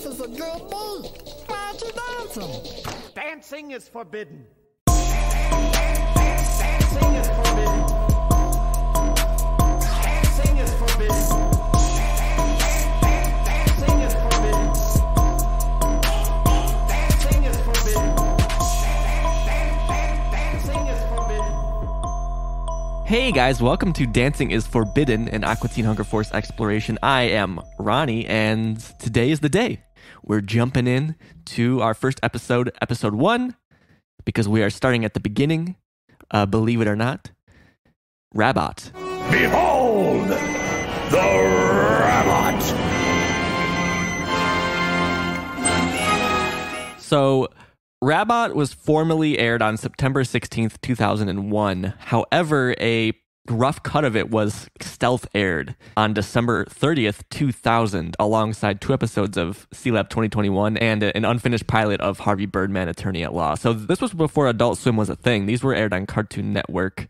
This is a good beat. Why aren't you dancing? Dancing is forbidden. Dancing is forbidden. Dancing is forbidden. Dancing is forbidden. Dancing is forbidden. Dancing is forbidden. Hey guys, welcome to Dancing is Forbidden, an Aqua Teen Hunger Force exploration. I am Ronnie, and today is the day. We're jumping in to our first episode, episode one, because we are starting at the beginning. Uh, believe it or not, Rabbot. Behold the Rabbot! So, Rabbot was formally aired on September 16th, 2001. However, a rough cut of it was stealth aired on December 30th, 2000, alongside two episodes of Sealab 2021 and an unfinished pilot of Harvey Birdman, Attorney at Law. So, this was before Adult Swim was a thing. These were aired on Cartoon Network.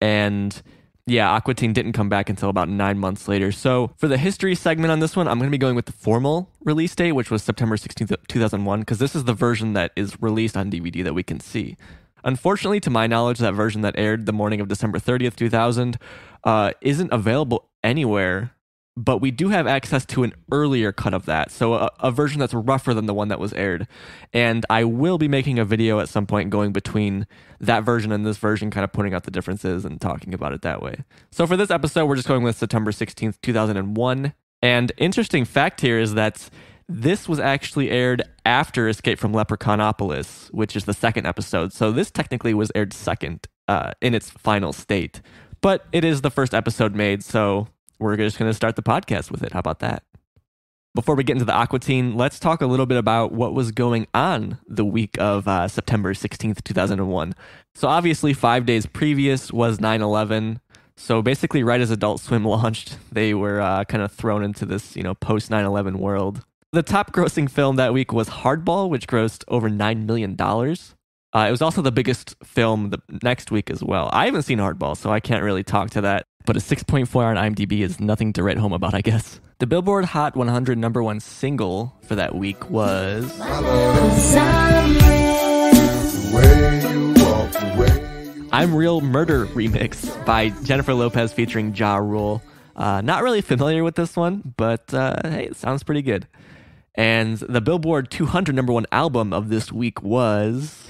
And yeah, Aqua Teen didn't come back until about nine months later. So for the history segment on this one, I'm going to be going with the formal release date, which was September 16th, 2001, because this is the version that is released on DVD that we can see. Unfortunately, to my knowledge, that version that aired the morning of December 30th, 2000, uh, isn't available anywhere. But we do have access to an earlier cut of that, so a, a version that's rougher than the one that was aired. And I will be making a video at some point going between that version and this version, kind of pointing out the differences and talking about it that way. So for this episode, we're just going with September 16th, 2001. And interesting fact here is that this was actually aired after Escape from Leprechaunopolis, which is the second episode. So this technically was aired second uh, in its final state. But it is the first episode made, so we're just going to start the podcast with it. How about that? Before we get into the Aqua Teen, let's talk a little bit about what was going on the week of uh, September 16th, 2001. So, obviously, five days previous was 9 11. So, basically, right as Adult Swim launched, they were uh, kind of thrown into this, you know, post 9 11 world. The top grossing film that week was Hardball, which grossed over $9 million. Uh, it was also the biggest film the next week as well. I haven't seen Hardball, so I can't really talk to that. But a 6.4 on IMDb is nothing to write home about, I guess. The Billboard Hot 100 number one single for that week was I'm Real Murder remix by Jennifer Lopez featuring Ja Rule. Uh, not really familiar with this one, but uh, hey, it sounds pretty good. And the Billboard 200 number one album of this week was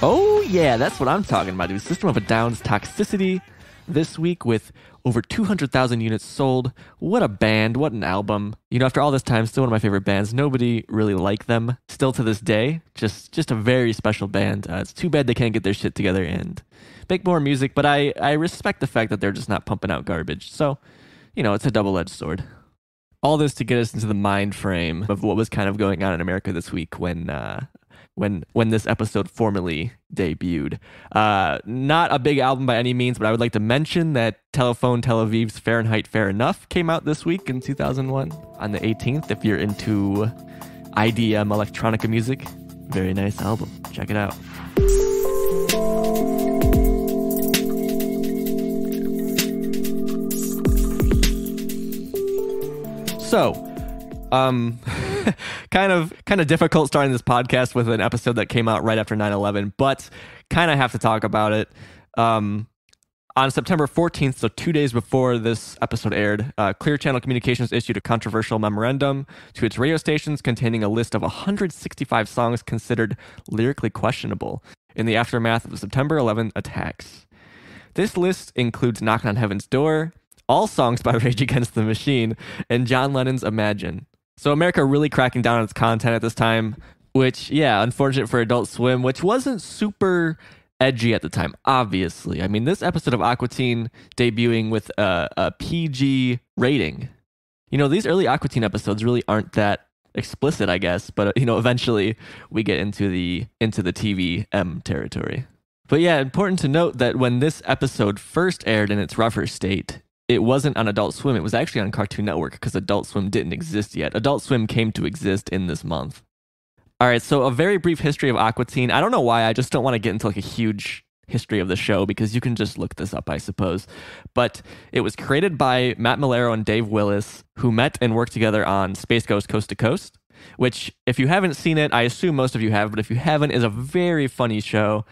Oh yeah, that's what I'm talking about, dude. System of a Down's Toxicity this week with over 200,000 units sold. What a band, what an album. You know, after all this time, still one of my favorite bands. Nobody really liked them still to this day. Just just a very special band. Uh, it's too bad they can't get their shit together and make more music, but I I respect the fact that they're just not pumping out garbage. So, you know, it's a double-edged sword. All this to get us into the mind frame of what was kind of going on in America this week when uh, when when this episode formally debuted. Uh, not a big album by any means, but I would like to mention that Telephone Tel Aviv's Fahrenheit Fair Enough came out this week in 2001 on the 18th. If you're into IDM electronica music, very nice album. Check it out. So, um kind of kind of difficult starting this podcast with an episode that came out right after 9-11 but kind of have to talk about it um on September 14th, so two days before this episode aired, uh, Clear Channel Communications issued a controversial memorandum to its radio stations containing a list of 165 songs considered lyrically questionable in the aftermath of the September 11 attacks. This list includes Knocking on Heaven's Door, all songs by Rage Against the Machine, and John Lennon's Imagine. So America really cracking down on its content at this time, which, yeah, unfortunate for Adult Swim, which wasn't super edgy at the time, obviously. I mean, this episode of Aqua Teen debuting with a, a PG rating. You know, these early Aqua Teen episodes really aren't that explicit, I guess, but you know, eventually we get into the into the TV M territory. But yeah, important to note that when this episode first aired in its rougher state, it wasn't on Adult Swim. It was actually on Cartoon Network because Adult Swim didn't exist yet. Adult Swim came to exist in this month. All right, so a very brief history of Aqua Teen. I don't know why. I just don't want to get into like a huge history of the show because you can just look this up, I suppose. But it was created by Matt Maiellaro and Dave Willis, who met and worked together on Space Ghost Coast to Coast, which, if you haven't seen it, I assume most of you have, but if you haven't, is a very funny show.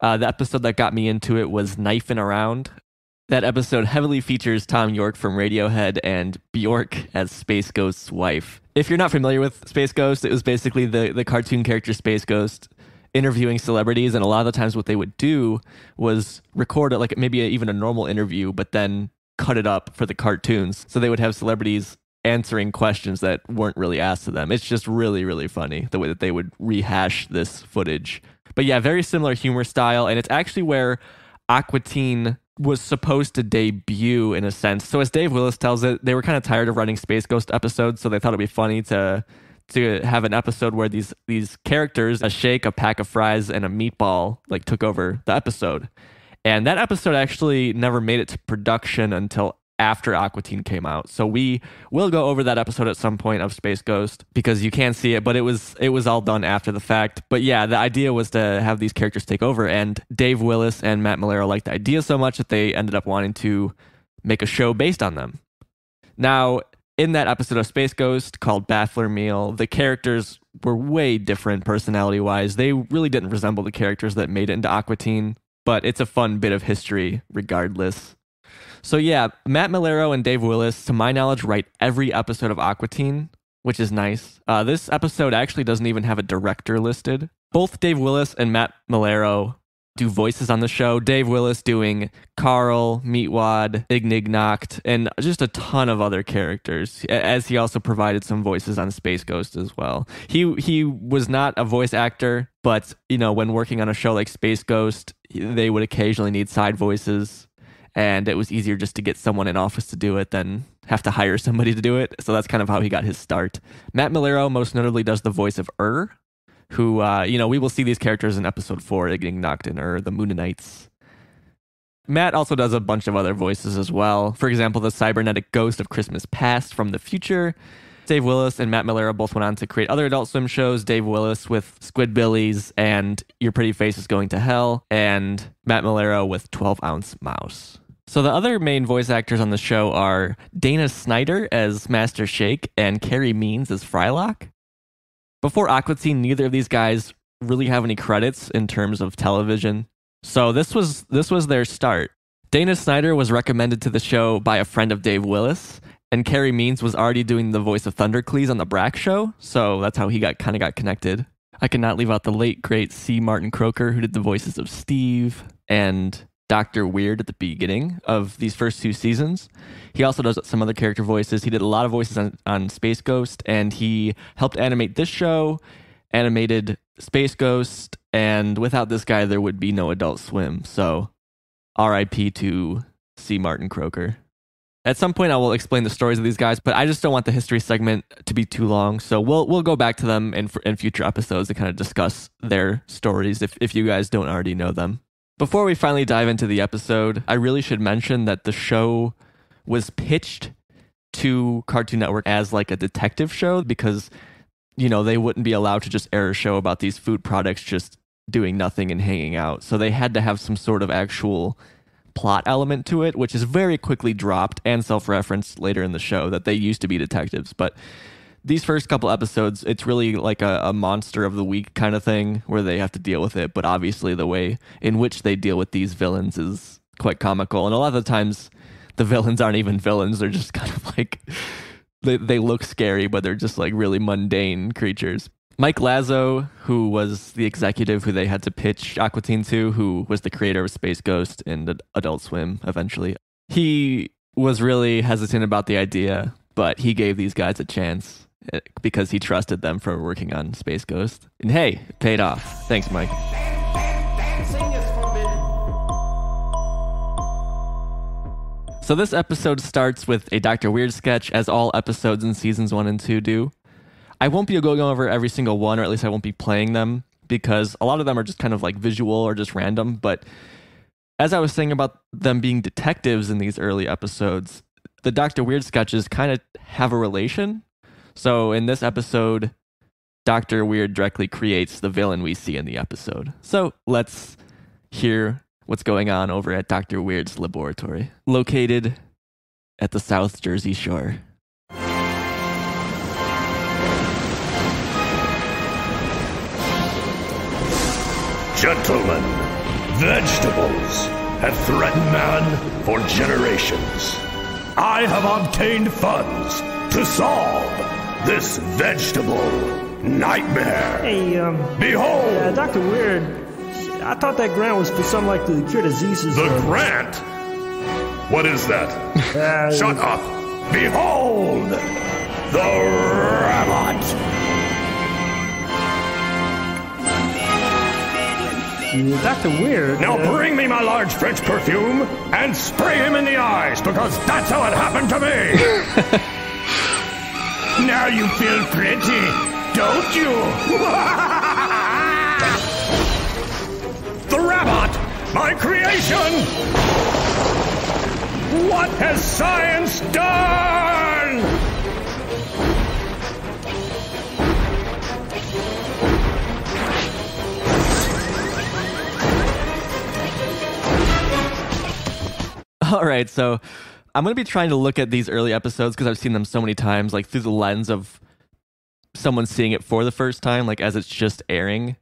Uh, the episode that got me into it was Knifing Around. That episode heavily features Thom Yorke from Radiohead and Bjork as Space Ghost's wife. If you're not familiar with Space Ghost, it was basically the, the cartoon character Space Ghost interviewing celebrities. And a lot of the times, what they would do was record it like maybe even a normal interview, but then cut it up for the cartoons. So they would have celebrities answering questions that weren't really asked to them. It's just really, really funny the way that they would rehash this footage. But yeah, very similar humor style. And it's actually where Aqua Teen was supposed to debut in a sense. So as Dave Willis tells it, they were kind of tired of running Space Ghost episodes, so they thought it'd be funny to to have an episode where these these characters, a shake, a pack of fries, and a meatball, like took over the episode. And that episode actually never made it to production until after Aqua Teen came out. So we will go over that episode at some point of Space Ghost because you can't see it, but it was it was all done after the fact. But yeah, the idea was to have these characters take over and Dave Willis and Matt Maiellaro liked the idea so much that they ended up wanting to make a show based on them. Now, in that episode of Space Ghost called Baffler Meal, the characters were way different personality wise. They really didn't resemble the characters that made it into Aqua Teen, but it's a fun bit of history regardless. So yeah, Matt Maiellaro and Dave Willis, to my knowledge, write every episode of Aqua Teen, which is nice. Uh, this episode actually doesn't even have a director listed. Both Dave Willis and Matt Maiellaro do voices on the show. Dave Willis doing Carl, Meatwad, Ignignokt, and just a ton of other characters. As he also provided some voices on Space Ghost as well. He he was not a voice actor, but you know when working on a show like Space Ghost, they would occasionally need side voices and it was easier just to get someone in office to do it than have to hire somebody to do it. So that's kind of how he got his start. Matt Maiellaro most notably does the voice of Err, who uh, you know we will see these characters in episode four, Ignignokt and Err, the Mooninites. Matt also does a bunch of other voices as well. For example, the cybernetic ghost of Christmas Past from the future. Dave Willis and Matt Maiellaro both went on to create other Adult Swim shows. Dave Willis with Squidbillies and Your Pretty Face is Going to Hell, and Matt Malero with 12 Ounce Mouse. So the other main voice actors on the show are Dana Snyder as Master Shake and Carey Means as Frylock. Before Aqua Teen, neither of these guys really have any credits in terms of television. So this was this was their start. Dana Snyder was recommended to the show by a friend of Dave Willis, and Carey Means was already doing the voice of Thundercleese on the Brak show, so that's how he got kind of got connected. I cannot leave out the late great C. Martin Croker, who did the voices of Steve and Dr. Weird at the beginning of these first two seasons. He also does some other character voices. He did a lot of voices on, on Space Ghost, and he helped animate this show, animated Space Ghost, and without this guy, there would be no Adult Swim. So, RIP to C. Martin Croker. At some point, I will explain the stories of these guys, but I just don't want the history segment to be too long. So we'll we'll go back to them in in future episodes to kind of discuss their stories if if you guys don't already know them. Before we finally dive into the episode, I really should mention that the show was pitched to Cartoon Network as like a detective show because you know they wouldn't be allowed to just air a show about these food products just doing nothing and hanging out. So they had to have some sort of actual plot element to it, which is very quickly dropped and self-referenced later in the show that they used to be detectives. But these first couple episodes, it's really like a, a, monster of the week kind of thing where they have to deal with it. But obviously, the way in which they deal with these villains is quite comical. And a lot of the times, the villains aren't even villains. They're just kind of like, they, they look scary, but they're just like really mundane creatures. Mike Lazzo, who was the executive who they had to pitch Aqua Teen to, who was the creator of Space Ghost and Adult Swim eventually, he was really hesitant about the idea, but he gave these guys a chance because he trusted them for working on Space Ghost. And hey, paid off. Thanks, Mike. So this episode starts with a Dr. Weird sketch, as all episodes in seasons one and two do. I won't be going over every single one, or at least I won't be playing them because a lot of them are just kind of like visual or just random. But as I was saying about them being detectives in these early episodes, the Dr. Weird sketches kind of have a relation. So in this episode, Dr. Weird directly creates the villain we see in the episode. So let's hear what's going on over at Dr. Weird's laboratory, located at the South Jersey Shore. Gentlemen, vegetables have threatened man for generations. I have obtained funds to solve this vegetable nightmare. Hey, um, Behold, uh, Dr. Weird, I thought that grant was for something like the cure diseases. the uh, grant. What is that? uh, Shut up. Behold, the rabbit. uh, Dr. Weird. Now uh, bring me my large French perfume and spray him in the eyes because that's how it happened to me. now you feel pretty, don't you? the rabbit, my creation. What has science done? All right, so I'm to be trying to look at these early episodes because I've seen them so many times, like through the lens of someone seeing it for the first time, like as it's just airing.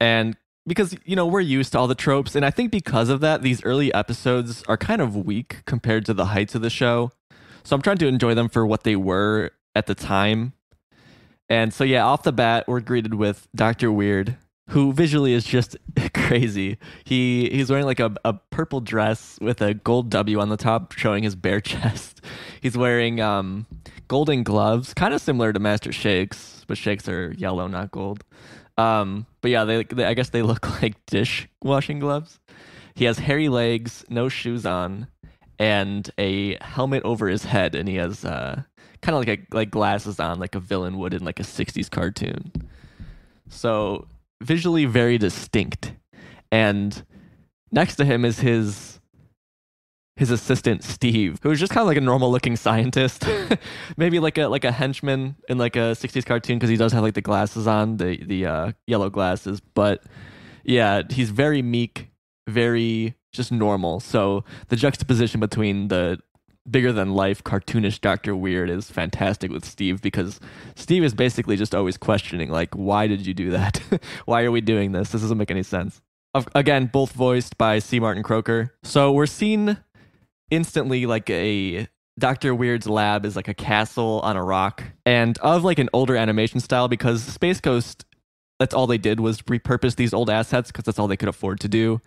And because, you know, we're used to all the tropes. And I think because of that, these early episodes are kind of weak compared to the heights of the show. So I'm trying to enjoy them for what they were at the time. And so, yeah, off the bat, we're greeted with Dr. Weird, who visually is just crazy. He he's wearing like a, a purple dress with a gold W on the top, showing his bare chest. He's wearing um, golden gloves, kind of similar to Master Shakes, but Shakes are yellow, not gold. Um, but yeah, they, they I guess they look like dishwashing gloves. He has hairy legs, no shoes on, and a helmet over his head, and he has uh, kind of like a, like glasses on, like a villain would in like a '60s cartoon. So visually very distinct. And next to him is his his assistant Steve, who's just kind of like a normal looking scientist, maybe like a like a henchman in like a '60s cartoon because he does have like the glasses on, the the uh, yellow glasses. But yeah, he's very meek, very just normal. So the juxtaposition between the bigger than life cartoonish Doctor Weird is fantastic with Steve because Steve is basically just always questioning like, why did you do that? why are we doing this? This doesn't make any sense. Of- Again, both voiced by C. Martin Croker. So we're seen instantly like a Dr. Weird's lab is like a castle on a rock and of like an older animation style because Space Ghost that's all they did was repurpose these old assets because that's all they could afford to do.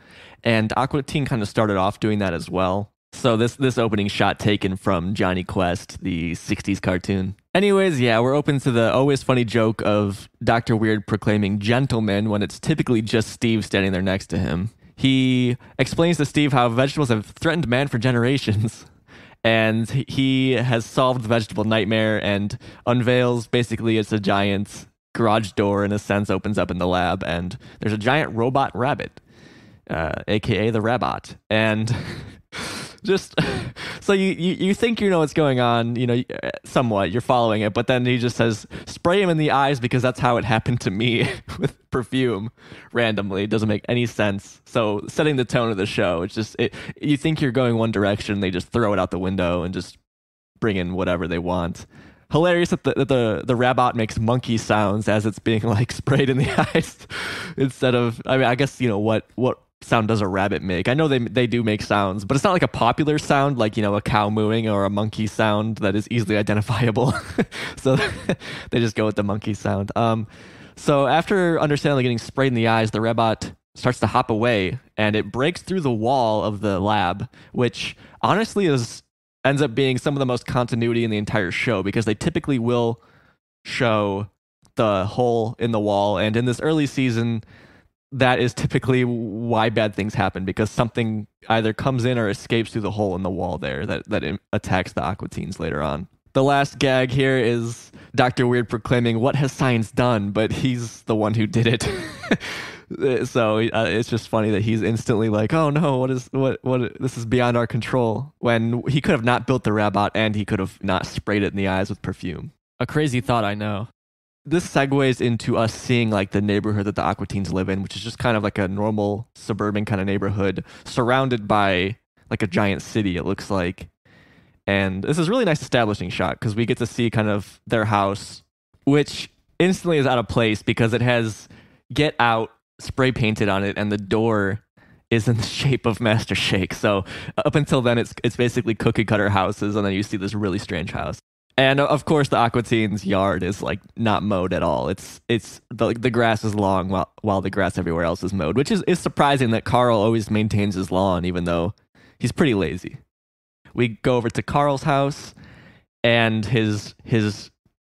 And Aqua Teen kind of started off doing that as well. So this this opening shot taken from Jonny Quest, the '60s cartoon. Anyways, yeah, we're open to the always funny joke of Doctor Weird proclaiming "gentleman" when it's typically just Steve standing there next to him. He explains to Steve how vegetables have threatened man for generations, and he has solved the vegetable nightmare and unveils basically it's a giant garage door in a sense opens up in the lab and there's a giant robot rabbit, uh, aka the Rabbot, and. just so you, you you think you know what's going on you know somewhat you're following it but then he just says spray him in the eyes because that's how it happened to me with perfume randomly. It doesn't make any sense. So setting the tone of the show it's just it you think you're going one direction they just throw it out the window and just bring in whatever they want. Hilarious that the, that the the rabbit makes monkey sounds as it's being like sprayed in the eyes instead of i mean i guess you know what what sound does a rabbit make? I know they they do make sounds, but it's not like a popular sound like you know a cow mooing or a monkey sound that is easily identifiable. so they just go with the monkey sound. Um, so after understandably getting sprayed in the eyes, the rabbit starts to hop away and it breaks through the wall of the lab, which honestly is ends up being some of the most continuity in the entire show because they typically will show the hole in the wall and in this early season that is typically why bad things happen because something either comes in or escapes through the hole in the wall there that, that attacks the Aqua Teens later on. The last gag here is Dr. Weird proclaiming, What has science done? But he's the one who did it. so uh, it's just funny that he's instantly like, Oh no, what is, what, what, this is beyond our control. When he could have not built the robot and he could have not sprayed it in the eyes with perfume. A crazy thought, I know. This segues into us seeing like the neighborhood that the Aqua Teens live in, which is just kind of like a normal suburban kind of neighborhood surrounded by like a giant city, it looks like. And this is really nice establishing shot because we get to see kind of their house, which instantly is out of place because it has get out spray painted on it and the door is in the shape of Master Shake. So up until then it's it's basically cookie cutter houses and then you see this really strange house. And uh, of course the Aqua Teens yard is like not mowed at all. It's it's the the grass is long while while the grass everywhere else is mowed, which is, is surprising that Carl always maintains his lawn even though he's pretty lazy. We go over to Carl's house and his his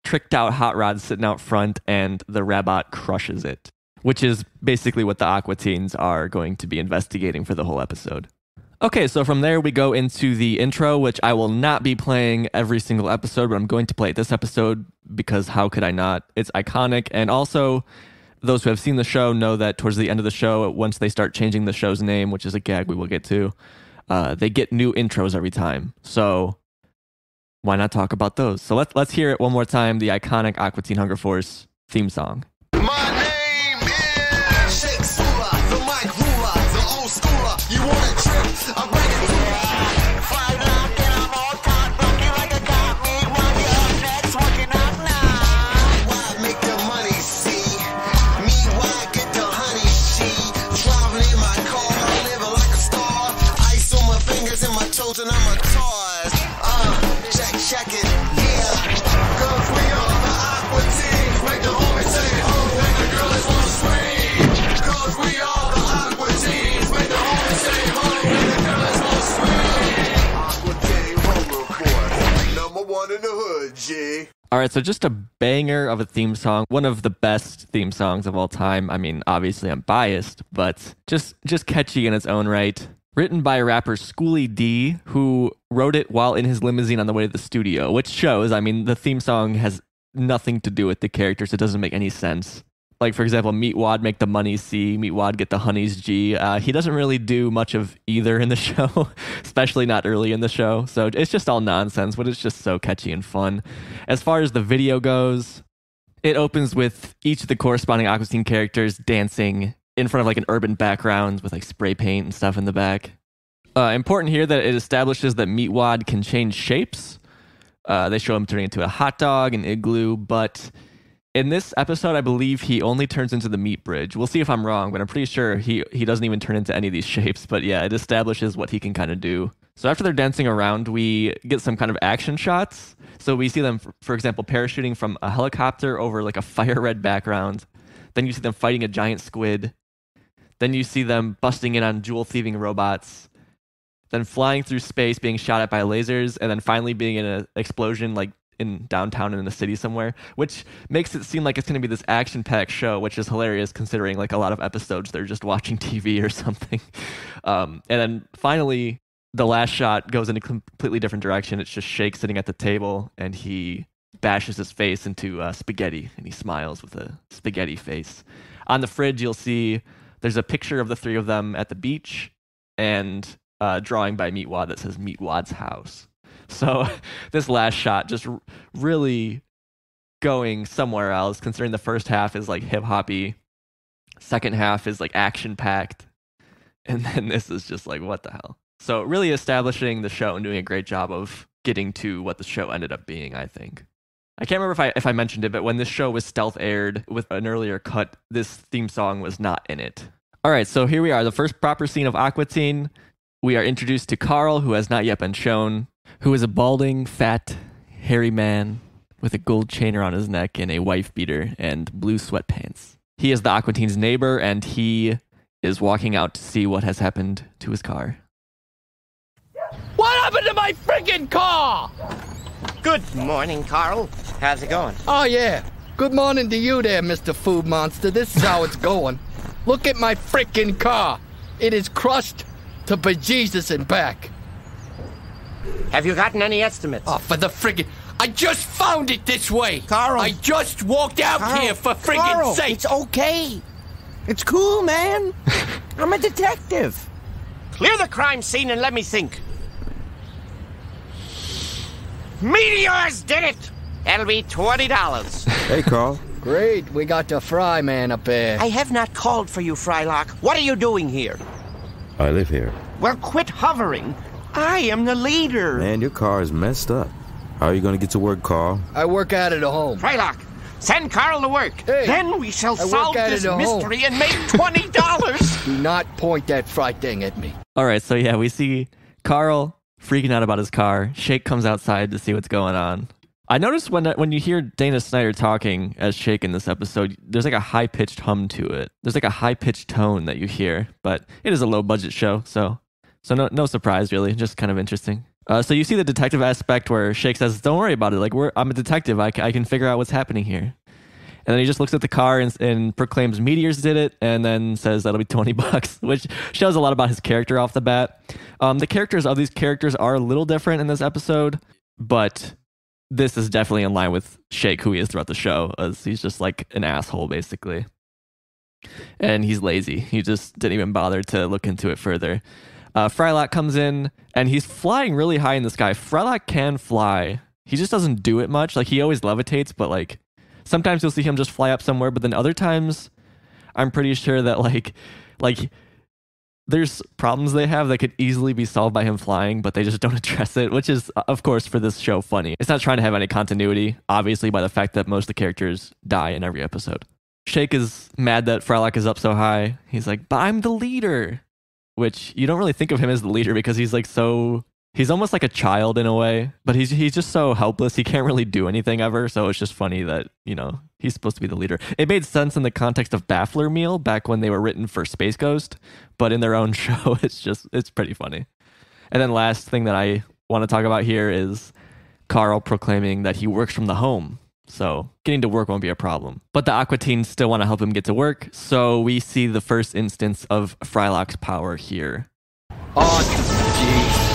tricked out hot rod sitting out front and the Rabbot crushes it which is basically what the Aqua Teens are going to be investigating for the whole episode. Okay, so from there we go into the intro, which I will not be playing every single episode, but I'm going to play it this episode because how could I not? It's iconic. And also, those who have seen the show know that towards the end of the show, once they start changing the show's name, which is a gag we will get to, uh, they get new intros every time. So why not talk about those? So let's let's hear it one more time. The iconic Aqua Teen Hunger Force theme song. You want a trip? I in the hood, G. All right, so just a banger of a theme song, one of the best theme songs of all time. I mean, obviously I'm biased, but just just catchy in its own right. Written by rapper Schooly D, who wrote it while in his limousine on the way to the studio, which shows, I mean, the theme song has nothing to do with the characters. It doesn't make any sense. Like, for example, Meat Wad make the money C, Meat Wad get the honeys G. Uh, he doesn't really do much of either in the show, especially not early in the show. So it's just all nonsense, but it's just so catchy and fun. As far as the video goes, it opens with each of the corresponding Aqua Teen characters dancing in front of like an urban background with like spray paint and stuff in the back. Uh, important here that it establishes that Meatwad can change shapes. Uh, they show him turning into a hot dog, an igloo, but in this episode, I believe he only turns into the meat bridge. We'll see if I'm wrong, but I'm pretty sure he he doesn't even turn into any of these shapes. But yeah, it establishes what he can kind of do. So after they're dancing around, we get some kind of action shots. So we see them, for, example, parachuting from a helicopter over like a fire red background. Then you see them fighting a giant squid. Then you see them busting in on jewel thieving robots. Then flying through space, being shot at by lasers, and then finally being in an explosion like in downtown and in the city somewhere, which makes it seem like it's going to be this action-packed show, which is hilarious considering like a lot of episodes they're just watching TV or something. Um, and then finally, the last shot goes in a completely different direction. It's just Shake sitting at the table, and he bashes his face into uh, spaghetti, and he smiles with a spaghetti face. On the fridge, you'll see there's a picture of the three of them at the beach, and uh, drawing by Meatwad that says Meatwad's house. So this last shot just really going somewhere else, considering the first half is like hip hoppy, second half is like action packed, and then this is just like what the hell. So really establishing the show and doing a great job of getting to what the show ended up being. I think. I can't remember if I if I mentioned it, but when this show was stealth aired with an earlier cut, this theme song was not in it. All right, so here we are, the first proper scene of Aqua Teen. We are introduced to Carl, who has not yet been shown, who is a balding, fat, hairy man with a gold chain around his neck and a wife beater and blue sweatpants. He is the Aqua Teen's neighbor, and he is walking out to see what has happened to his car. What happened to my freaking car? Good morning, Carl. How's it going? Oh, yeah. Good morning to you there, Mr. Food Monster. This is how it's going. Look at my freaking car. It is crushed to bejesus and back. Have you gotten any estimates? Oh, for the friggin' I just found it this way. Carl. I just walked out Carl, here for friggin' Carl, sake. It's okay. It's cool, man. I'm a detective. Clear the crime scene and let me think. Meteors did it. That'll be twenty dollars. Hey, Carl. Great, we got the fry man up there. I have not called for you, Frylock. What are you doing here? I live here. Well, quit hovering. I am the leader. Man, your car is messed up. How are you gonna get to work, Carl? I work out at home. Frylock, send Carl to work. Hey, then we shall I solve this at home. mystery and make twenty dollars. Do not point that fry thing at me. All right, so yeah, we see Carl freaking out about his car. Shake comes outside to see what's going on. I noticed when when you hear Dana Snyder talking as Shake in this episode, there's like a high pitched hum to it. There's like a high pitched tone that you hear, but it is a low budget show, so so no no surprise really, just kind of interesting. Uh, so you see the detective aspect where Shake says, "Don't worry about it. Like we're I'm a detective. I, can figure out what's happening here." And then he just looks at the car and, and proclaims meteors did it, and then says that'll be twenty bucks, which shows a lot about his character off the bat. Um, the characters of these characters are a little different in this episode, but this is definitely in line with Shake, who he is throughout the show, as he's just like an asshole basically, and he's lazy. He just didn't even bother to look into it further. Uh, Frylock comes in and he's flying really high in the sky. Frylock can fly. He just doesn't do it much. Like he always levitates, but like sometimes you'll see him just fly up somewhere, but then other times I'm pretty sure that like like there's problems they have that could easily be solved by him flying, but they just don't address it, which is of course for this show funny. It's not trying to have any continuity, obviously by the fact that most of the characters die in every episode. Shake is mad that Frylock is up so high. He's like, "But I'm the leader." Which you don't really think of him as the leader because he's like so he's almost like a child in a way, but he's he's just so helpless. He can't really do anything ever. So it's just funny that you know he's supposed to be the leader. It made sense in the context of Baffler Meal back when they were written for Space Ghost, but in their own show, it's just it's pretty funny. And then last thing that I want to talk about here is Carl proclaiming that he works from the home. So getting to work won't be a problem. But the Aqua Teens still want to help him get to work. So we see the first instance of Frylock's power here. Oh, jeez.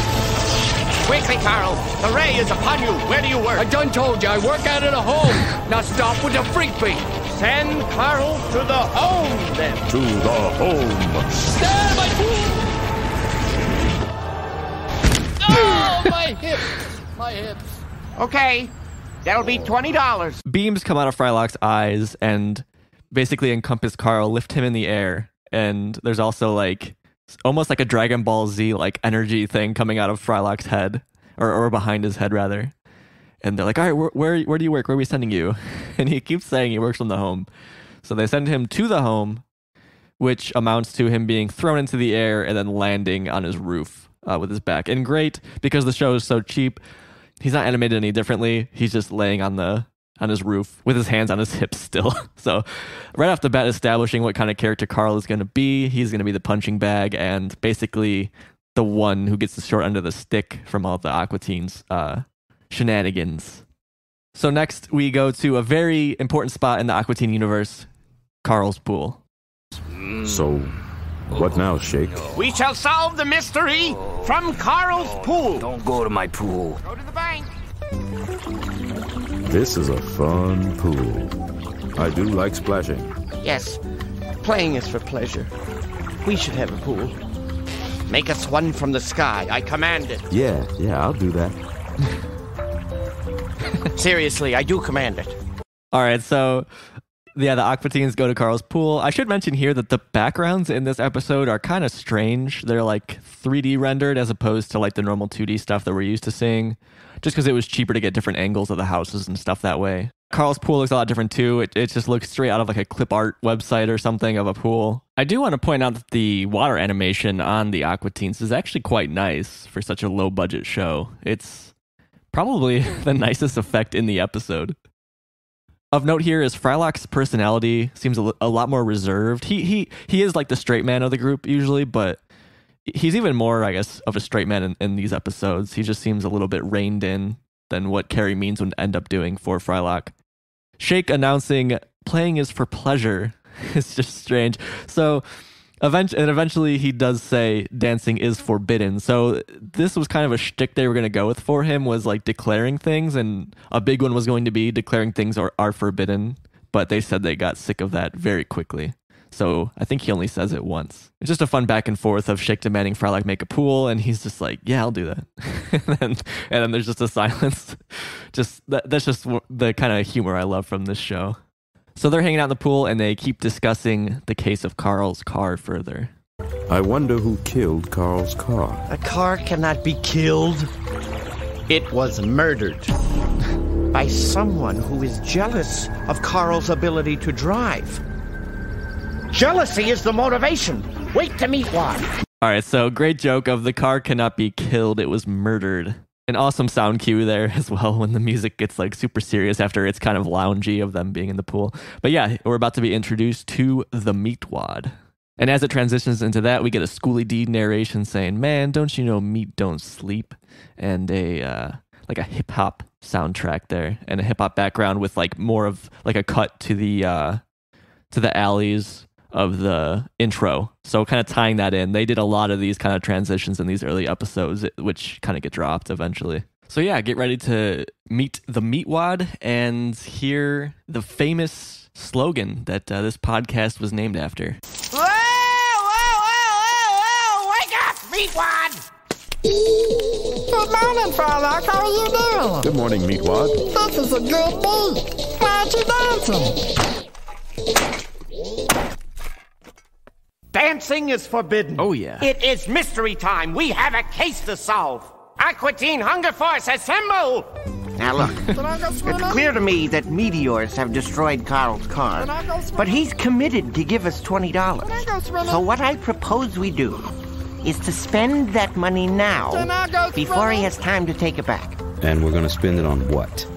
Quickly, Carl. The ray is upon you. Where do you work? I done told you I work out of the home. Now stop with the freak beat. Send Carl to the home then. To the home. Stand my Oh, my hips. My hips. Okay. That'll be twenty dollars. Beams come out of Frylock's eyes and basically encompass Carl, lift him in the air. And there's also like almost like a Dragon Ball Z like energy thing coming out of Frylock's head or, or behind his head rather. And they're like, all right, where, where, where do you work? Where are we sending you? And he keeps saying he works from the home. So they send him to the home, which amounts to him being thrown into the air and then landing on his roof uh, with his back. And great because the show is so cheap, he's not animated any differently. He's just laying on the on his roof with his hands on his hips still. so right off the bat, establishing what kind of character Carl is going to be. He's going to be the punching bag and basically the one who gets the short end of the stick from all the Aqua Teens uh, shenanigans. So next we go to a very important spot in the Aqua Teen universe, Carl's pool. So, what now, Shake? We shall solve the mystery from Carl's pool. Don't go to my pool. Go to the bank. This is a fun pool. I do like splashing. Yes, playing is for pleasure. We should have a pool. Make us one from the sky. I command it. Yeah, yeah, I'll do that. Seriously, I do command it. All right, so yeah, the Aqua Teens go to Carl's pool. I should mention here that the backgrounds in this episode are kind of strange. They're like 3D rendered as opposed to like the normal 2D stuff that we're used to seeing, just because it was cheaper to get different angles of the houses and stuff that way. Carl's pool looks a lot different too. It, it just looks straight out of like a clip art website or something of a pool. I do want to point out that the water animation on the Aqua Teens is actually quite nice for such a low budget show. It's probably the nicest effect in the episode. Of note here is Frylock's personality seems a, lot more reserved. He he he is like the straight man of the group usually, but he's even more, I guess, of a straight man in, in these episodes. He just seems a little bit reined in than what Carey Means would end up doing for Frylock. Shake announcing playing is for pleasure. it's just strange. So And eventually he does say dancing is forbidden. So this was kind of a shtick they were going to go with for him was like declaring things, and a big one was going to be declaring things are, are forbidden. But they said they got sick of that very quickly. So I think he only says it once. It's just a fun back and forth of Shake demanding Frylock make a pool, and he's just like, "Yeah, I'll do that." and, then, and then there's just a silence. just that, that's just the kind of humor I love from this show. So they're hanging out in the pool and they keep discussing the case of Carl's car further. I wonder who killed Carl's car. A car cannot be killed. It was murdered by someone who is jealous of Carl's ability to drive. Jealousy is the motivation. Wait to meet one. All right, so great joke of the car cannot be killed, it was murdered. An awesome sound cue there as well when the music gets like super serious after it's kind of loungy of them being in the pool. But yeah, we're about to be introduced to the meat wad. And as it transitions into that, we get a Schooly D narration saying, "Man, don't you know meat don't sleep?" and a uh, like a hip hop soundtrack there, and a hip hop background with like more of like a cut to the uh, to the alleys of the intro. So kind of tying that in. They did a lot of these kind of transitions in these early episodes, which kind of get dropped eventually. So yeah, get ready to meet the meat wad and hear the famous slogan that uh, this podcast was named after. Whoa, whoa, whoa, whoa, whoa! Wake up, meatwad! Good morning, Frylock. How are you doing? Good morning, Meatwad. This is a good beat. Why aren't you dancing? Dancing is forbidden. Oh, yeah. It is mystery time. We have a case to solve. Aqua Teen Hunger Force, assemble! Now look, Can I go it's clear to me that meteors have destroyed Carl's car. Can I go swimming? But he's committed to give us $20. Can I go swimming? So what I propose we do is to spend that money now Can I go before he has time to take it back. And we're gonna spend it on what?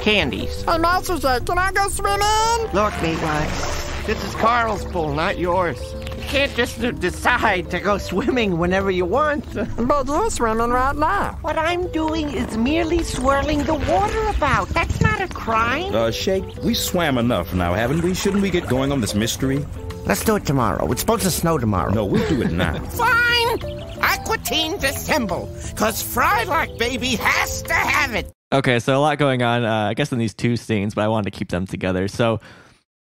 Candies. Hey, Master Shake, can I go swimming? Look, Meatwad, this is Carl's pool, not yours. You can't just decide to go swimming whenever you want. But you're swimming right now. What I'm doing is merely swirling the water about. That's not a crime. Uh, Shake, we swam enough now, haven't we? Shouldn't we get going on this mystery? Let's do it tomorrow. It's supposed to snow tomorrow. No, we'll do it now. Fine! Aqua Teen assemble, cause Frylock baby has to have it! Okay, so a lot going on, uh, I guess, in these two scenes, but I wanted to keep them together. So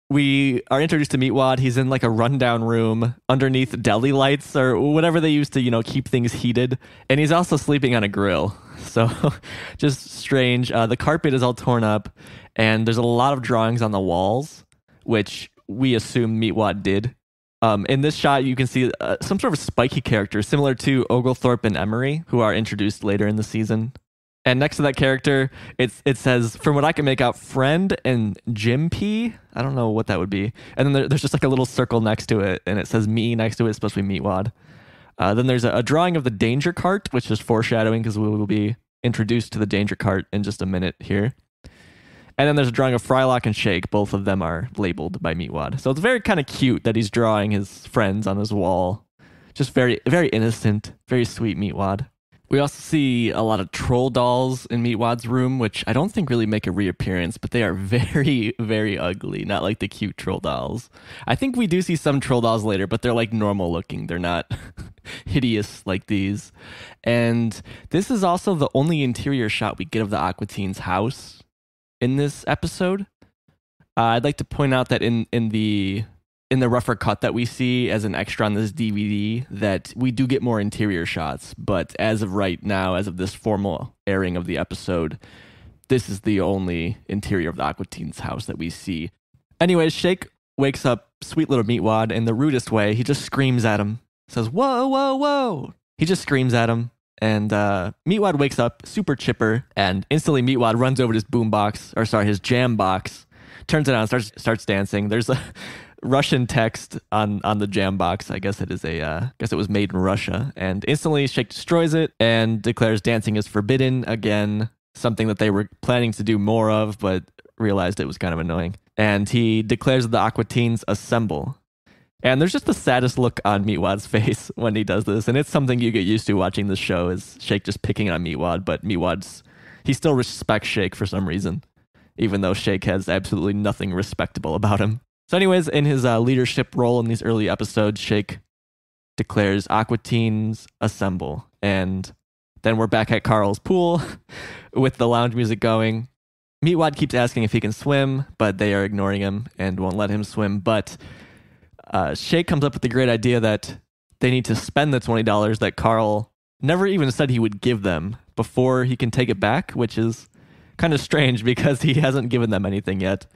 we are introduced to Meatwad. He's in like a rundown room underneath deli lights or whatever they use to, you know, keep things heated. And he's also sleeping on a grill. So just strange. Uh, the carpet is all torn up, and there's a lot of drawings on the walls, which we assume Meatwad did. Um, in this shot, you can see uh, some sort of spiky character similar to Oglethorpe and Emery, who are introduced later in the season. And next to that character, it's it says, from what I can make out, friend and Jim P. I don't know what that would be. And then there, there's just like a little circle next to it, and it says me next to it. It's supposed to be Meatwad. Uh, then there's a, a drawing of the danger cart, which is foreshadowing because we will be introduced to the danger cart in just a minute here. And then there's a drawing of Frylock and Shake. Both of them are labeled by Meatwad. So it's very kind of cute that he's drawing his friends on his wall. Just very, very innocent, very sweet Meatwad. We also see a lot of troll dolls in Meatwad's room, which I don't think really make a reappearance, but they are very, very ugly. Not like the cute troll dolls. I think we do see some troll dolls later, but they're like normal looking. They're not hideous like these. And this is also the only interior shot we get of the Aqua Teen's house in this episode. Uh, I'd like to point out that in in the in the rougher cut that we see as an extra on this DVD, that we do get more interior shots. But as of right now, as of this formal airing of the episode, this is the only interior of the Aqua Teen's house that we see. Anyways, Shake wakes up sweet little Meatwad in the rudest way. He just screams at him, says, Whoa, whoa, whoa. He just screams at him. And uh, Meatwad wakes up super chipper, and instantly Meatwad runs over to his boombox, or sorry, his jam box, turns it on, starts starts dancing. There's a Russian text on on the jam box. I guess it is a, uh, I guess it was made in Russia, and instantly Shake destroys it and declares dancing is forbidden again. Something that they were planning to do more of, but realized it was kind of annoying. And he declares the Aqua Teens assemble. And there's just the saddest look on Meatwad's face when he does this, and it's something you get used to watching this show. Is Shake just picking on Meatwad, but Meatwad's he still respects Shake for some reason, even though Shake has absolutely nothing respectable about him. So, anyways, in his uh, leadership role in these early episodes, Shake declares Aqua Teens assemble, and then we're back at Carl's pool with the lounge music going. Meatwad keeps asking if he can swim, but they are ignoring him and won't let him swim. But uh, Shake comes up with the great idea that they need to spend the twenty dollars that Carl never even said he would give them before he can take it back, which is kind of strange because he hasn't given them anything yet.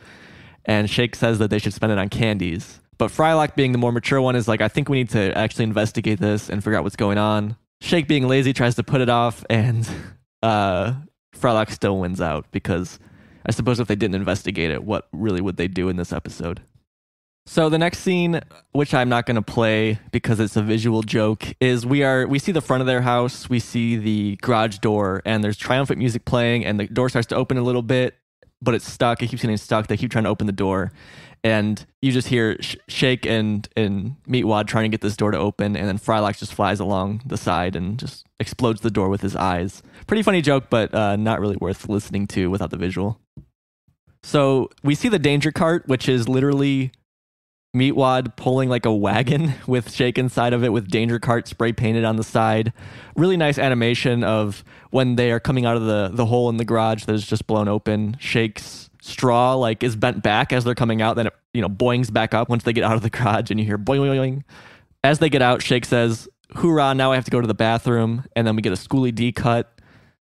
And Shake says that they should spend it on candies. But Frylock, being the more mature one, is like, I think we need to actually investigate this and figure out what's going on. Shake, being lazy, tries to put it off, and uh, Frylock still wins out because I suppose if they didn't investigate it, what really would they do in this episode? So the next scene, which I'm not going to play because it's a visual joke, is we are we see the front of their house, we see the garage door, and there's triumphant music playing, and the door starts to open a little bit, but it's stuck. It keeps getting stuck. They keep trying to open the door, and you just hear Sh- Shake and and Meatwad trying to get this door to open, and then Frylock just flies along the side and just explodes the door with his eyes. Pretty funny joke, but uh, not really worth listening to without the visual. So we see the danger cart, which is literally Meatwad pulling like a wagon with Shake inside of it with Danger Cart spray painted on the side. Really nice animation of when they are coming out of the, the hole in the garage that is just blown open. Shake's straw like is bent back as they're coming out, then it you know boings back up once they get out of the garage and you hear boing boing boing. As they get out, Shake says, Hoorah, now I have to go to the bathroom, and then we get a Schooly D cut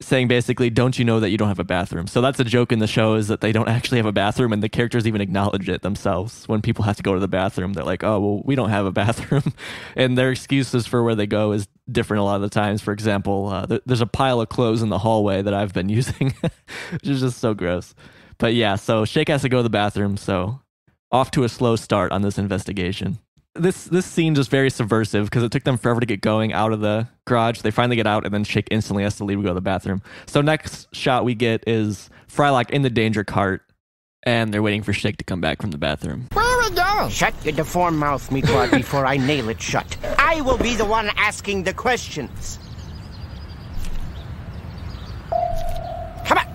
saying basically, "Don't you know that you don't have a bathroom?" So that's a joke in the show is that they don't actually have a bathroom, and the characters even acknowledge it themselves when people have to go to the bathroom. They're like, "Oh, well, we don't have a bathroom," and their excuses for where they go is different a lot of the times. For example, uh, th- there's a pile of clothes in the hallway that I've been using, which is just so gross. But yeah, so Shake has to go to the bathroom, so off to a slow start on this investigation this this scene just very subversive because it took them forever to get going out of the garage. They finally get out, and then Shake instantly has to leave and go to the bathroom. So next shot we get is Frylock in the danger cart, and they're waiting for Shake to come back from the bathroom. Where are we going? Shut your deformed mouth, Meatwad, before I nail it shut. I will be the one asking the questions. Come on,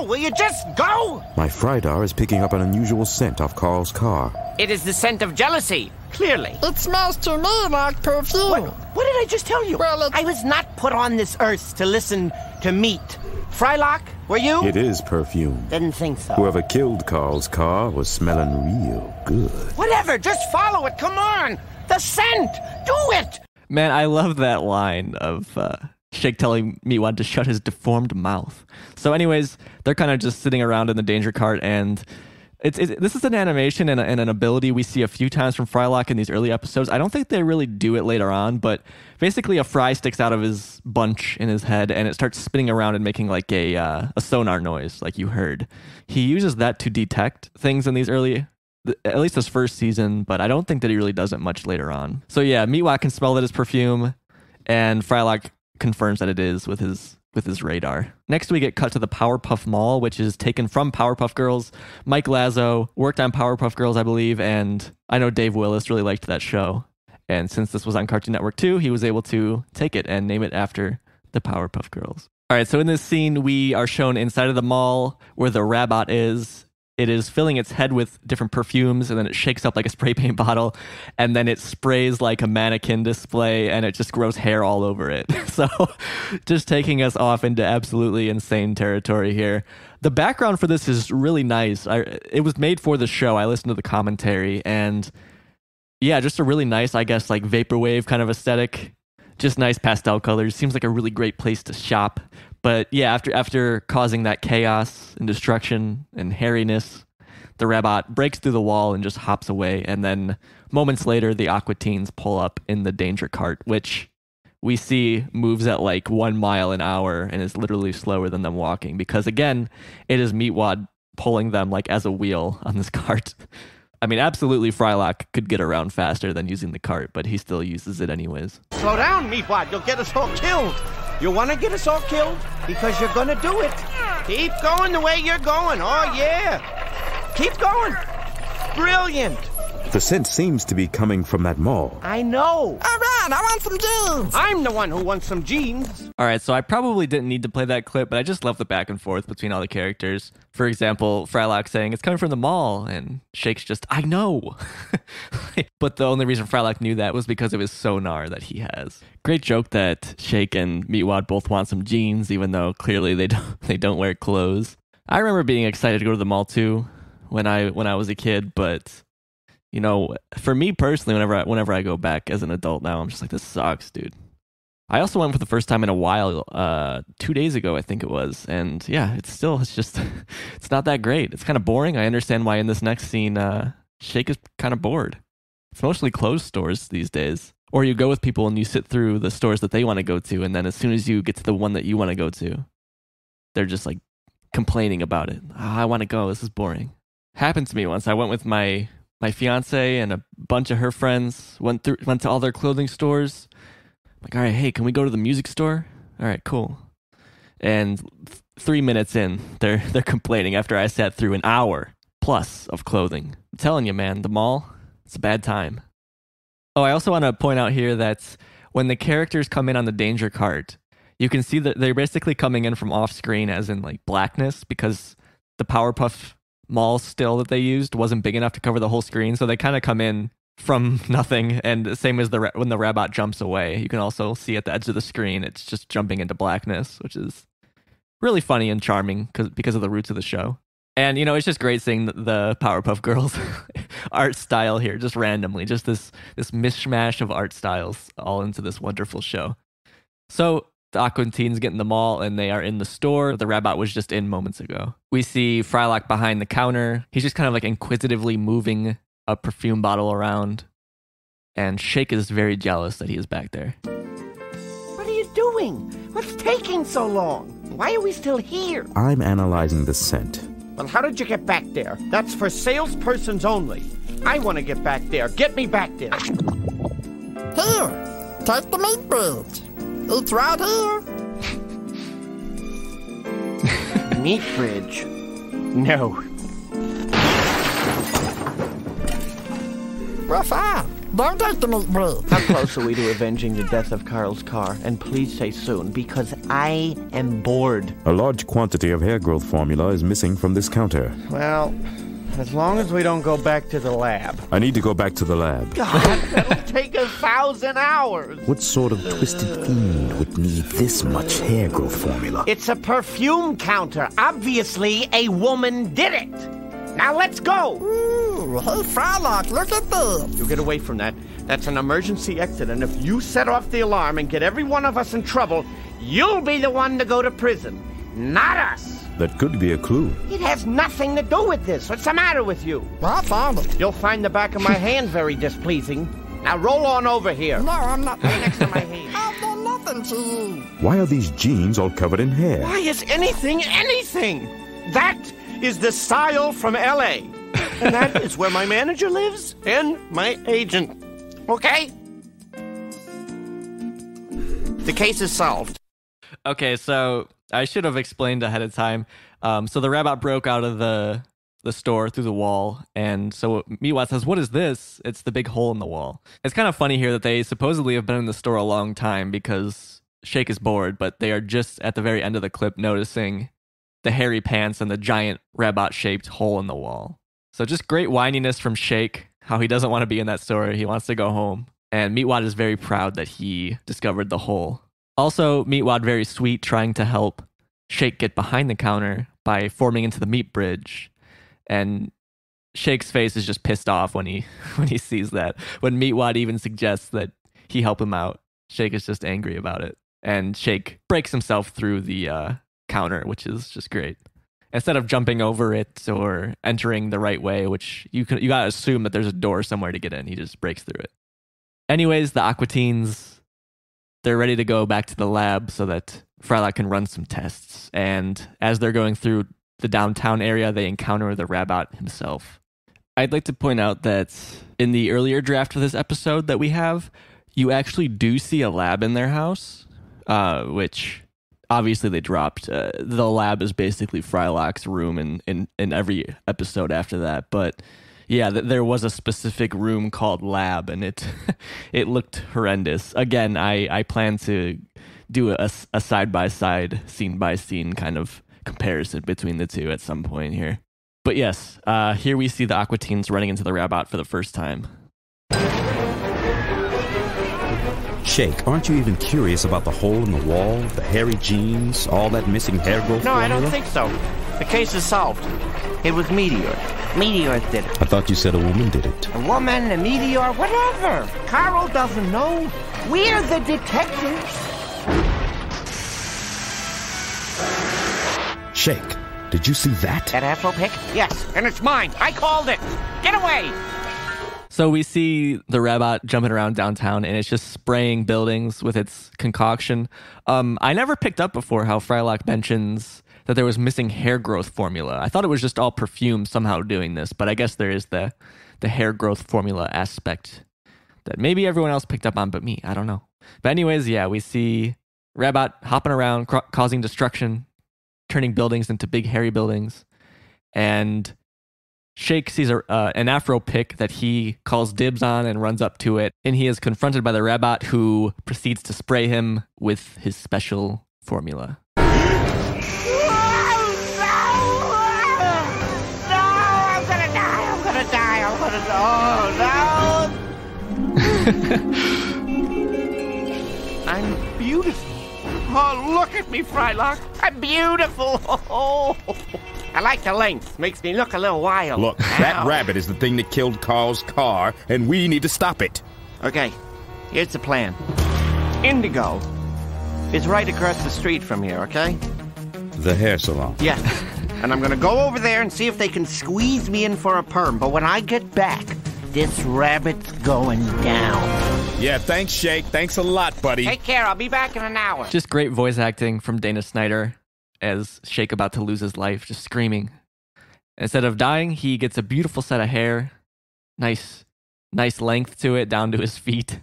go! Will you just go? My Frydar is picking up an unusual scent off Carl's car. It is the scent of jealousy, clearly. It smells to me like perfume. What, what did I just tell you? Well, it's- I was not put on this earth to listen to meat. Frylock, were you? It is perfume. Didn't think so. Whoever killed Carl's car was smelling real good. Whatever, just follow it. Come on. The scent. Do it. Man, I love that line of uh, Shake telling Meatwad to shut his deformed mouth. So, anyways, they're kind of just sitting around in the danger cart, and it's, it's this is an animation and, a, and an ability we see a few times from Frylock in these early episodes. I don't think they really do it later on, but basically, a fry sticks out of his bunch in his head, and it starts spinning around and making like a uh, a sonar noise, like you heard. He uses that to detect things in these early at least this first season, but I don't think that he really does it much later on. So yeah, Meatwad can smell that as perfume, and Frylock confirms that it is with his with his radar. Next, we get cut to the Powerpuff Mall, which is taken from Powerpuff Girls. Mike Lazzo worked on Powerpuff Girls, I believe, and I know Dave Willis really liked that show. And since this was on Cartoon Network too, he was able to take it and name it after the Powerpuff Girls. All right, so in this scene, we are shown inside of the mall where the Rabbot is. It is filling its head with different perfumes, and then it shakes up like a spray paint bottle, and then it sprays like a mannequin display, and it just grows hair all over it. So, just taking us off into absolutely insane territory here. The background for this is really nice. I, it was made for the show. I listened to the commentary, and yeah, just a really nice, I guess, like vaporwave kind of aesthetic. Just nice pastel colors. Seems like a really great place to shop. But yeah, after after causing that chaos and destruction and hairiness, the Rabbot breaks through the wall and just hops away. And then moments later, the Aqua Teens pull up in the danger cart, which we see moves at like one mile an hour and is literally slower than them walking because again, it is Meatwad pulling them like as a wheel on this cart. I mean, absolutely, Frylock could get around faster than using the cart, but he still uses it anyways. Slow down, Meatwad. You'll get us all killed. You want to get us all killed? Because you're going to do it. Keep going the way you're going. Oh, yeah. Keep going. Brilliant. The scent seems to be coming from that mall. I know. All right, I want some jeans. I'm the one who wants some jeans. All right, so I probably didn't need to play that clip, but I just love the back and forth between all the characters. For example, Frylock saying, It's coming from the mall, and Shake's just, I know. but the only reason Frylock knew that was because of his sonar that he has. Great joke that Shake and Meatwad both want some jeans, even though clearly they don't, they don't wear clothes. I remember being excited to go to the mall too when I when I was a kid, but you know, for me personally, whenever I, whenever I go back as an adult now, I'm just like, this sucks, dude. I also went for the first time in a while, uh, two days ago, I think it was, and yeah, it's still, it's just, it's not that great. It's kind of boring. I understand why in this next scene, uh, Shake is kind of bored. It's mostly closed stores these days, or you go with people and you sit through the stores that they want to go to, and then as soon as you get to the one that you want to go to, they're just like complaining about it. "Ah, I want to go. This is boring. Happened to me once. I went with my my fiance and a bunch of her friends. Went through went to all their clothing stores. like, all right, hey, can we go to the music store? All right, cool. And th- three minutes in, they're they're complaining after I sat through an hour plus of clothing. I'm telling you, man, the mall, it's a bad time. Oh, I also want to point out here that when the characters come in on the danger cart, you can see that they're basically coming in from off screen, as in like blackness, because the Powerpuff mall still that they used wasn't big enough to cover the whole screen. So they kind of come in from nothing. And the same as the when the robot jumps away, you can also see at the edge of the screen, it's just jumping into blackness, which is really funny and charming because because of the roots of the show. And you know, it's just great seeing the Powerpuff Girls art style here, just randomly, just this this mishmash of art styles all into this wonderful show. So the Aqua teens get in the mall and they are in the store. The Rabbot was just in moments ago. We see Frylock behind the counter. He's just kind of like inquisitively moving a perfume bottle around. And Shake is very jealous that he is back there. What are you doing? What's taking so long? Why are we still here? I'm analyzing the scent. Well, how did you get back there? That's for salespersons only. I want to get back there. Get me back there. Here, take the meat bridge. It's right here. Meat bridge? No. Well, fine. Don't take the meat bridge. How close are we to avenging the death of Carl's car? And please say soon, because I am bored. A large quantity of hair growth formula is missing from this counter. Well, as long as we don't go back to the lab. I need to go back to the lab. God, that'll take a thousand hours. What sort of twisted fiend would need this much hair growth formula? It's a perfume counter. Obviously, a woman did it. Now let's go. Ooh, hey, Frylock, look at this. You get away from that. That's an emergency exit, and if you set off the alarm and get every one of us in trouble, you'll be the one to go to prison, not us. That could be a clue. It has nothing to do with this. What's the matter with you? I found it. You'll find the back of my hand very displeasing. Now roll on over here. No, I'm not. Right next to my hand. I've done nothing to you. Why are these jeans all covered in hair? Why is anything anything? That is the style from LA. And that is where my manager lives and my agent. Okay? The case is solved. Okay, so I should have explained ahead of time. Um, so the robot broke out of the the store through the wall, and so Meatwad says, "What is this?" It's the big hole in the wall. It's kind of funny here that they supposedly have been in the store a long time because Shake is bored, but they are just at the very end of the clip noticing the hairy pants and the giant robot shaped hole in the wall. So just great whininess from Shake, how he doesn't want to be in that store. He wants to go home. And Meatwad is very proud that he discovered the hole. Also, Meatwad very sweet, trying to help Shake get behind the counter by forming into the meat bridge. And Shake's face is just pissed off when he when he sees that. When Meatwad even suggests that he help him out, Shake is just angry about it. And Shake breaks himself through the uh, counter, which is just great. Instead of jumping over it or entering the right way, which you can you gotta assume that there's a door somewhere to get in, he just breaks through it. Anyways, the Aqua Teens they're ready to go back to the lab so that Frylock can run some tests. And as they're going through the downtown area, they encounter the Rabbot himself. I'd like to point out that in the earlier draft of this episode that we have, you actually do see a lab in their house, uh, which obviously they dropped. Uh, the lab is basically Frylock's room in, in, in every episode after that. But yeah, th- there was a specific room called lab, and it it looked horrendous. Again, I, I plan to do a, a side by side, scene by scene kind of comparison between the two at some point here. But yes, uh, here we see the Aqua Teens running into the Rabbot for the first time. Shake, aren't you even curious about the hole in the wall, the hairy jeans, all that missing hair growth? No, I don't think so. The case is solved. It was Meteor. Meteor did it. I thought you said a woman did it. A woman, a meteor, whatever. Carl doesn't know. We're the detectives. Shake, did you see that? That afro pick? Yes, and it's mine. I called it. Get away! So we see the robot jumping around downtown and it's just spraying buildings with its concoction. Um, I never picked up before how Frylock mentions that there was missing hair growth formula. I thought it was just all perfume somehow doing this, but I guess there is the the hair growth formula aspect that maybe everyone else picked up on but me. I don't know. But anyways, yeah, we see Rabbot hopping around, causing destruction, turning buildings into big hairy buildings, and Shake sees a, uh, an afro pick that he calls dibs on and runs up to it, and he is confronted by the Rabbot who proceeds to spray him with his special formula. I'm beautiful. Oh, look at me, Frylock. I'm beautiful. Oh, I like the length. Makes me look a little wild. Look, that rabbit is the thing that killed Carl's car, and we need to stop it. Okay, here's the plan. Indigo is right across the street from here, okay? The hair salon. Yes. and I'm gonna go over there and see if they can squeeze me in for a perm. But when I get back, this rabbit's going down. Yeah, thanks, Shake. Thanks a lot, buddy. Take care. I'll be back in an hour. Just great voice acting from Dana Snyder as Shake about to lose his life, just screaming. Instead of dying, he gets a beautiful set of hair, nice, nice length to it down to his feet.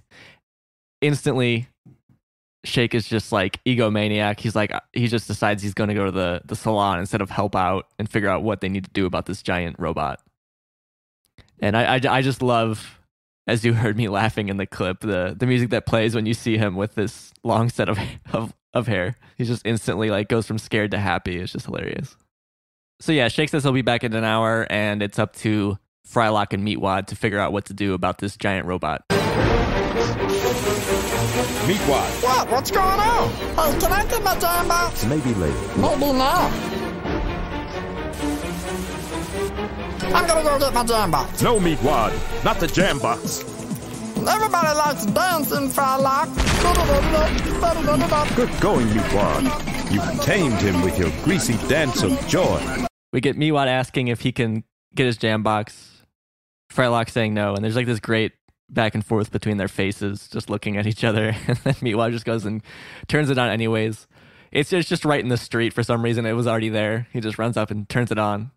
Instantly, Shake is just like egomaniac. He's like uh, he just decides he's going to go to the the salon instead of help out and figure out what they need to do about this giant robot. And I I, I just love as you heard me laughing in the clip, the the music that plays when you see him with this long set of of, of hair. He just instantly like goes from scared to happy. It's just hilarious. So yeah, Shake says he'll be back in an hour, and it's up to Frylock and Meatwad to figure out what to do about this giant robot. Meatwad. What? What's going on? Hey, can I get my jam box? Maybe later. Maybe now. I'm gonna go get my jam box. No, Meatwad. Not the jam box. Everybody likes dancing, Frylock. Good going, Meatwad. You tamed him with your greasy dance of joy. We get Meatwad asking if he can get his jam box. Frylock saying no, and there's like this great back and forth between their faces, just looking at each other, and then Meatwad just goes and turns it on anyways. It's it's just right in the street for some reason. It was already there. He just runs up and turns it on,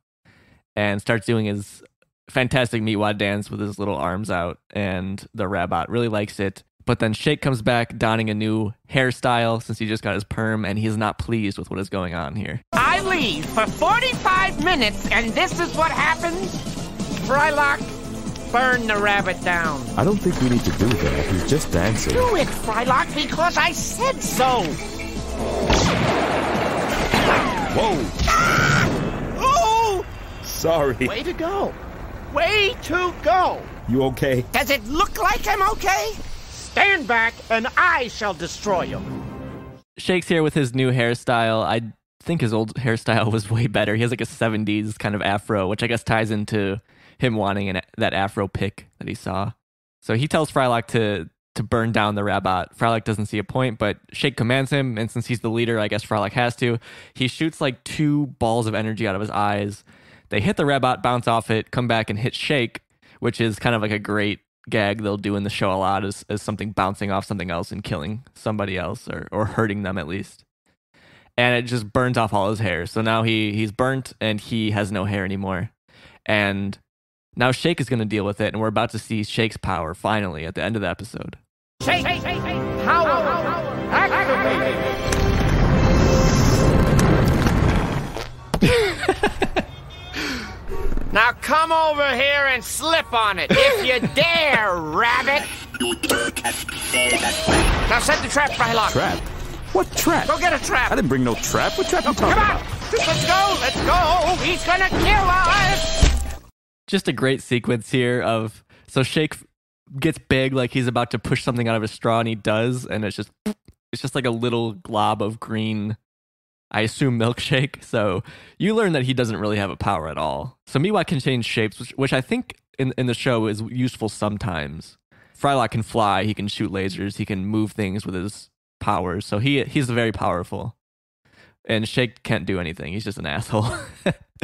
and starts doing his fantastic Meatwad dance with his little arms out. And the Rabbot really likes it. But then Shake comes back donning a new hairstyle since he just got his perm, and he's not pleased with what is going on here. I leave for 45 minutes, and this is what happens? Frylock, burn the rabbit down. I don't think we need to do that. He's just dancing. Do it, Frylock, because I said so. Whoa. Oh! Sorry. Way to go. Way to go. You okay? Does it look like I'm okay? Stand back, and I shall destroy you. Shake's here with his new hairstyle. I think his old hairstyle was way better. He has like a 70s kind of afro, which I guess ties into him wanting an, that afro pick that he saw. So he tells Frylock to to burn down the Rabbot. Frylock doesn't see a point, but Shake commands him, and since he's the leader, I guess Frylock has to. He shoots like two balls of energy out of his eyes. They hit the Rabbot, bounce off it, come back and hit Shake, which is kind of like a great gag they'll do in the show a lot as, as something bouncing off something else and killing somebody else or, or hurting them at least. And it just burns off all his hair. So now he he's burnt and he has no hair anymore. And now Shake is going to deal with it, and we're about to see Shake's power finally at the end of the episode. Shake, shake, shake, shake. Power, activate. now come over here and slip on it, if you dare, rabbit. Now set the trap, Frylock. Trap? What trap? Go get a trap. I didn't bring no trap. What trap you Come on. about? Let's go. Let's go. He's gonna kill us. Just a great sequence here of so Shake gets big like he's about to push something out of his straw, and he does, and it's just it's just like a little glob of green. I assume milkshake. So you learn that he doesn't really have a power at all. So Meatwad can change shapes, which, which I think in, in the show is useful sometimes. Frylock can fly, he can shoot lasers, he can move things with his powers. So he he's very powerful. and Shake can't do anything. He's just an asshole.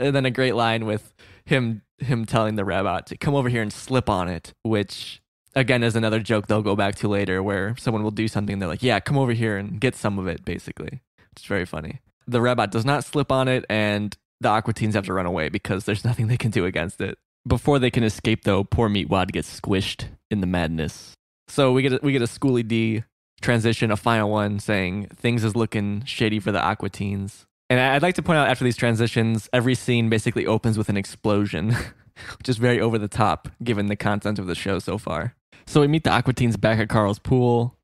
and then a great line with him him telling the robot to come over here and slip on it, which again is another joke they'll go back to later where someone will do something they're like, "Yeah, come over here and get some of it," basically. It's very funny. The robot does not slip on it, and the Aqua Teens have to run away because there's nothing they can do against it. Before they can escape, though, poor Meatwad gets squished in the madness. So we get a, we get a Schooly D transition, a final one saying things is looking shady for the Aqua Teens. And I- I'd like to point out after these transitions, every scene basically opens with an explosion, which is very over the top given the content of the show so far. So we meet the Aqua Teens back at Carl's pool,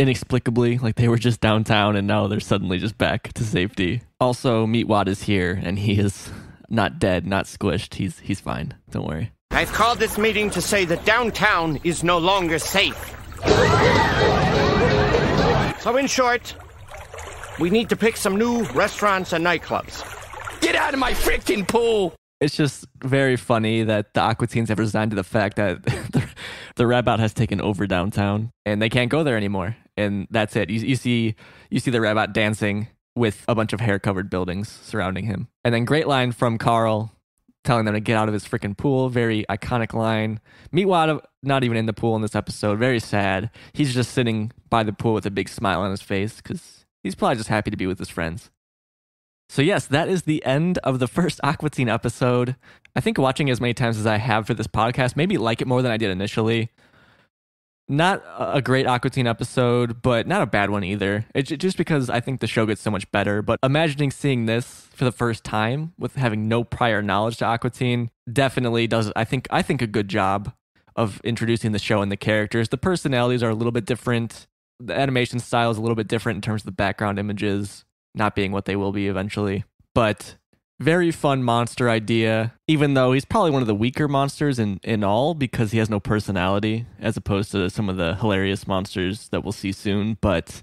inexplicably, like they were just downtown and now they're suddenly just back to safety. Also, Meatwad is here and he is not dead, not squished. He's he's fine. Don't worry. I've called this meeting to say that downtown is no longer safe. So, in short, we need to pick some new restaurants and nightclubs. Get out of my freaking pool! It's just very funny that the Aqua Teens have resigned to the fact that the, the Rabbit has taken over downtown and they can't go there anymore. And that's it. You, you see you see the Rabbit dancing with a bunch of hair covered buildings surrounding him. And then great line from Carl telling them to get out of his freaking pool. Very iconic line. Meatwad not even in the pool in this episode. Very sad. He's just sitting by the pool with a big smile on his face because he's probably just happy to be with his friends. So yes, that is the end of the first Aqua Teen episode. I think watching as many times as I have for this podcast, maybe like it more than I did initially. Not a great Aqua Teen episode, but not a bad one either. It's just because I think the show gets so much better. But imagining seeing this for the first time with having no prior knowledge to Aqua Teen definitely does. I think I think a good job of introducing the show and the characters. The personalities are a little bit different. The animation style is a little bit different in terms of the background images not being what they will be eventually. But very fun monster idea, even though he's probably one of the weaker monsters in, in all because he has no personality as opposed to some of the hilarious monsters that we'll see soon. But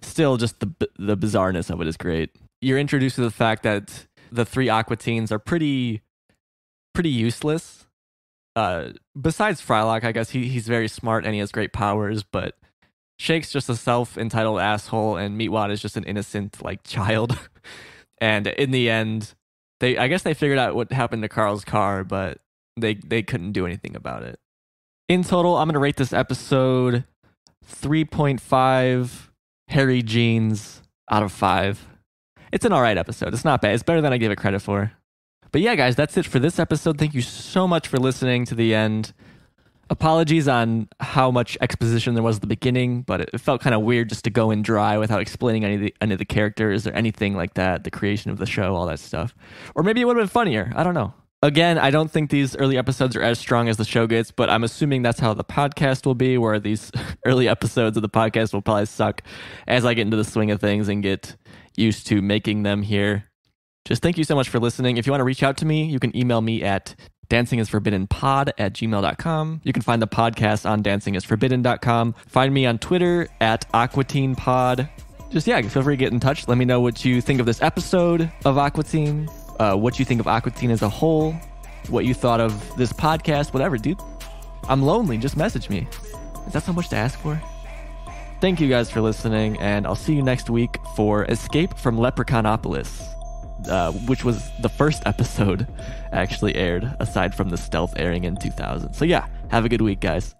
still, just the, the bizarreness of it is great. You're introduced to the fact that the three Aqua Teens are pretty, pretty useless. Uh, besides Frylock, I guess he, he's very smart and he has great powers, but Shake's just a self entitled asshole, and Meatwad is just an innocent like child. and in the end, they I guess they figured out what happened to Carl's car, but they they couldn't do anything about it. In total, I'm gonna rate this episode 3.5 hairy jeans out of five. It's an alright episode. It's not bad. It's better than I gave it credit for. But yeah, guys, that's it for this episode. Thank you so much for listening to the end apologies on how much exposition there was at the beginning, but it felt kind of weird just to go in dry without explaining any of, the, any of the characters or anything like that, the creation of the show, all that stuff. Or maybe it would have been funnier. I don't know. Again, I don't think these early episodes are as strong as the show gets, but I'm assuming that's how the podcast will be, where these early episodes of the podcast will probably suck as I get into the swing of things and get used to making them here. Just thank you so much for listening. If you want to reach out to me, you can email me at dancingisforbiddenpod at gmail.com. You can find the podcast on dancingisforbidden.com. Find me on Twitter at AquaTeenPod. Just, yeah, feel free to get in touch. Let me know what you think of this episode of Aqua Teen, uh, what you think of Aqua Teen as a whole, what you thought of this podcast, whatever, dude. I'm lonely. Just message me. Is that so much to ask for? Thank you guys for listening, and I'll see you next week for Escape from Leprechaupolis uh, which was the first episode actually aired, aside from the stealth airing in 2000. So, yeah, have a good week, guys.